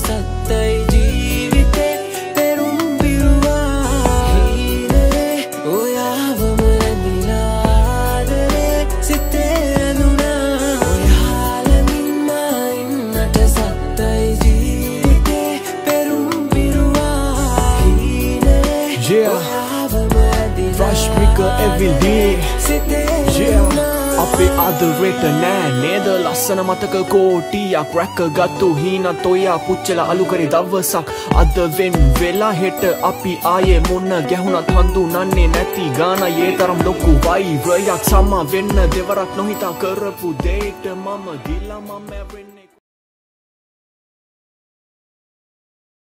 සත්තයි ජීවිතේ පෙරුම් පිරුවා හීනේ ඔයාවම රැඳිලාදරේ සිතේ ඇඳුනා ඔයාලමින්ම ඉන්නට සත්තයි ජීවිතේ පෙරුම් පිරුවා හීනේ Yeah. ඔයාවම රැඳිලා Rashmika everyday සිතේ Yeah. ඇඳුනා අපේ ආදරේට නෑ. නේද? ලස්සන මතක කෝටියක් රැක ගත්තු හීන තොයා පුච්චල අලුකරි දවසක්. අද වෙන් වෙලා හෙට අපි ආයේ මුන්න ගැහුණත් හඳුනන්නේ නැති ගාන ඒ තරම් ලොකු වෛරයක් සම වෙන්න දෙවරක් නොහිතා කරපු දේට මම ගිලා මම මැරෙන්නේ